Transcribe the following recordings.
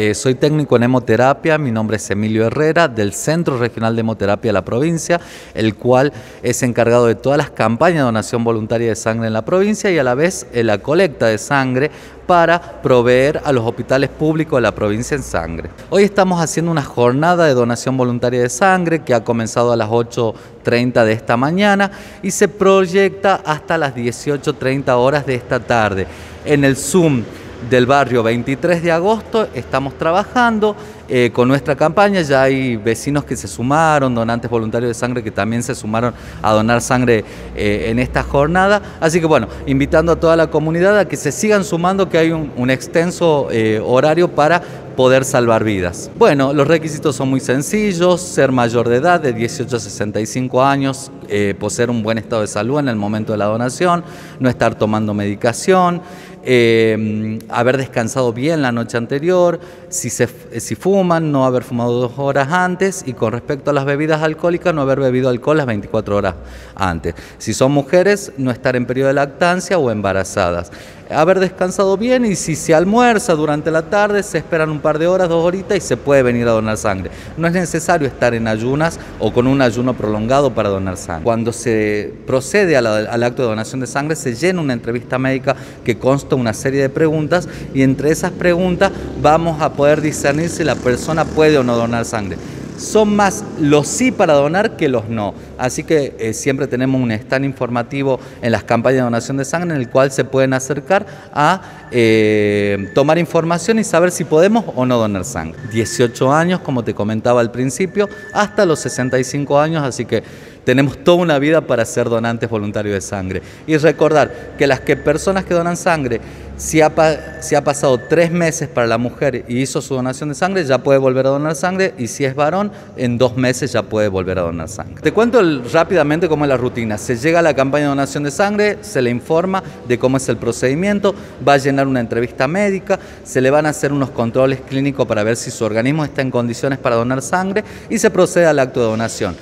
eh, soy técnico en hemoterapia, mi nombre es Emilio Herrera, del Centro Regional de Hemoterapia de la provincia, el cual es encargado de todas las campañas de donación voluntaria de sangre en la provincia y a la vez eh, la colecta de sangre para proveer a los hospitales públicos de la provincia en sangre. Hoy estamos haciendo una jornada de donación voluntaria de sangre que ha comenzado a las 8.30 de esta mañana y se proyecta hasta las 18.30 horas de esta tarde. En el Zoom del barrio 23 de agosto estamos trabajando eh, con nuestra campaña, ya hay vecinos que se sumaron, donantes voluntarios de sangre que también se sumaron a donar sangre eh, en esta jornada, así que bueno, invitando a toda la comunidad a que se sigan sumando, que hay un, extenso eh, horario para poder salvar vidas. Bueno, los requisitos son muy sencillos, ser mayor de edad de 18 a 65 años, poseer un buen estado de salud en el momento de la donación, no estar tomando medicación, eh, haber descansado bien la noche anterior, si, se, si fuman, no haber fumado dos horas antes y con respecto a las bebidas alcohólicas, no haber bebido alcohol las 24 horas antes. Si son mujeres, no estar en periodo de lactancia o embarazadas haber descansado bien y si se almuerza durante la tarde, se esperan un par de horas, dos horitas y se puede venir a donar sangre. No es necesario estar en ayunas o con un ayuno prolongado para donar sangre. Cuando se procede al acto de donación de sangre, se llena una entrevista médica que consta una serie de preguntas y entre esas preguntas vamos a poder discernir si la persona puede o no donar sangre son más los sí para donar que los no. Así que eh, siempre tenemos un stand informativo en las campañas de donación de sangre en el cual se pueden acercar a eh, tomar información y saber si podemos o no donar sangre. 18 años, como te comentaba al principio, hasta los 65 años, así que tenemos toda una vida para ser donantes voluntarios de sangre. Y recordar que las personas que donan sangre, si ha pasado tres meses para la mujer y hizo su donación de sangre, ya puede volver a donar sangre. Y si es varón, en dos meses ya puede volver a donar sangre. Te cuento rápidamente cómo es la rutina. Se llega a la campaña de donación de sangre, se le informa de cómo es el procedimiento, va a llenar una entrevista médica, se le van a hacer unos controles clínicos para ver si su organismo está en condiciones para donar sangre y se procede al acto de donación.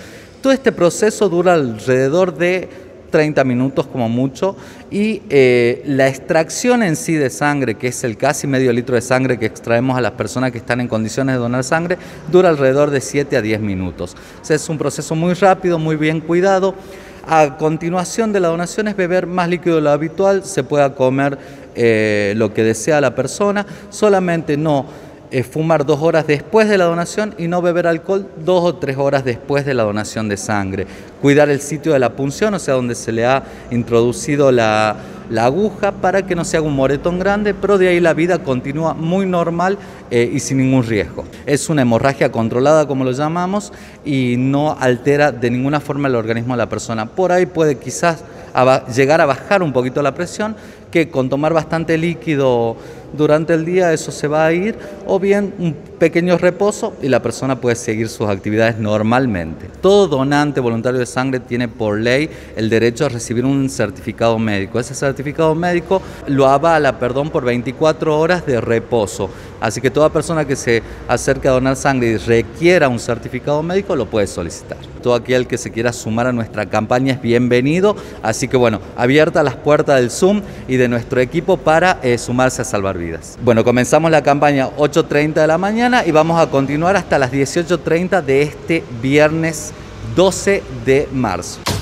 Todo este proceso dura alrededor de 30 minutos como mucho y eh, la extracción en sí de sangre, que es el casi medio litro de sangre que extraemos a las personas que están en condiciones de donar sangre, dura alrededor de 7 a 10 minutos. es un proceso muy rápido, muy bien cuidado. A continuación de la donación es beber más líquido de lo habitual, se pueda comer eh, lo que desea la persona, solamente no fumar dos horas después de la donación y no beber alcohol dos o tres horas después de la donación de sangre. Cuidar el sitio de la punción, o sea, donde se le ha introducido la, aguja para que no se haga un moretón grande, pero de ahí la vida continúa muy normal eh, y sin ningún riesgo. Es una hemorragia controlada, como lo llamamos, y no altera de ninguna forma el organismo de la persona. Por ahí puede quizás llegar a bajar un poquito la presión, con tomar bastante líquido durante el día eso se va a ir, o bien un pequeño reposo y la persona puede seguir sus actividades normalmente. Todo donante voluntario de sangre tiene por ley el derecho a recibir un certificado médico. Ese certificado médico lo avala, perdón, por 24 horas de reposo. Así que toda persona que se acerque a donar sangre y requiera un certificado médico lo puede solicitar. Todo aquel que se quiera sumar a nuestra campaña es bienvenido. Así que bueno, abierta las puertas del Zoom y de nuestro equipo para eh, sumarse a salvar vidas. Bueno, comenzamos la campaña 8.30 de la mañana y vamos a continuar hasta las 18.30 de este viernes 12 de marzo.